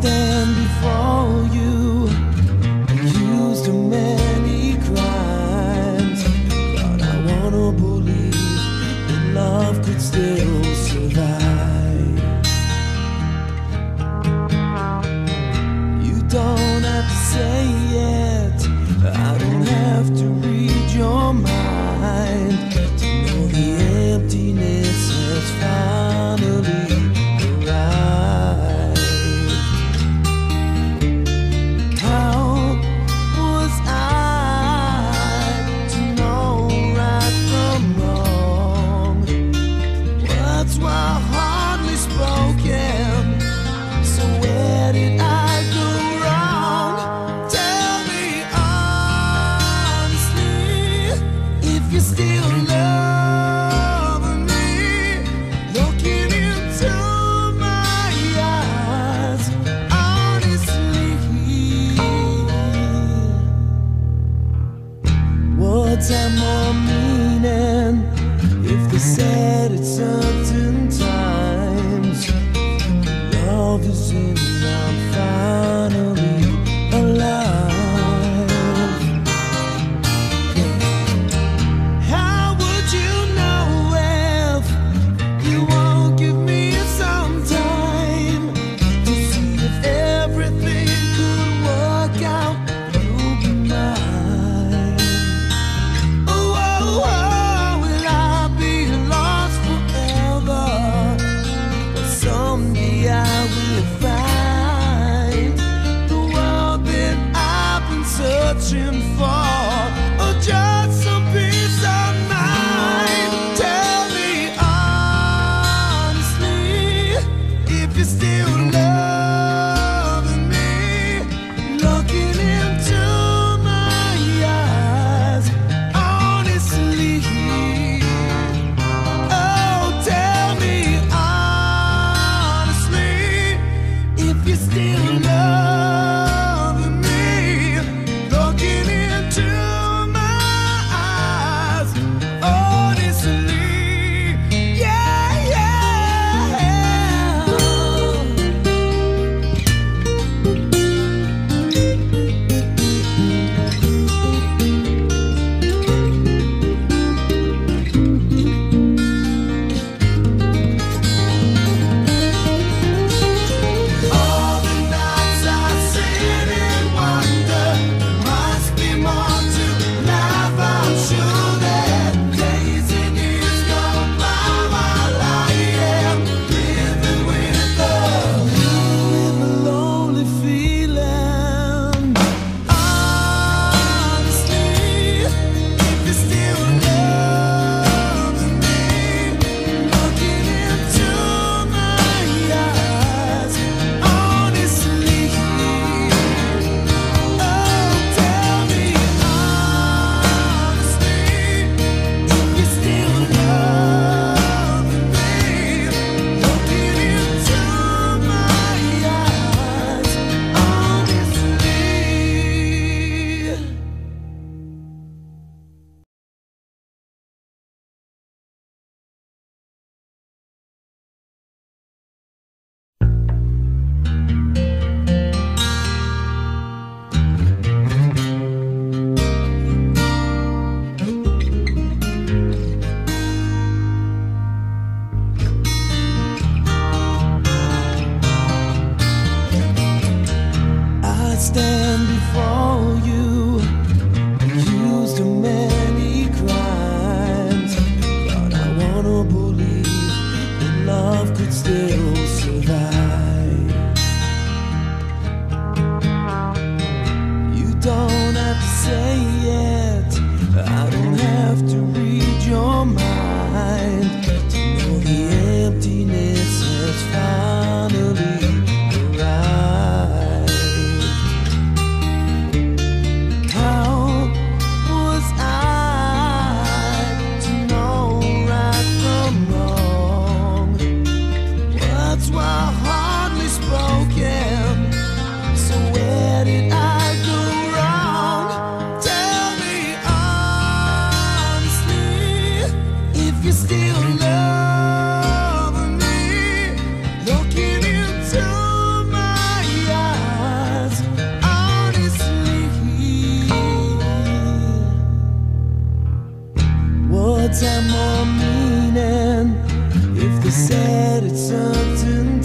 stand before you, accused of many crimes. But I wanna believe that love could still survive. it's uncertain time. love could still survive. You don't have to say. You said it's up to me.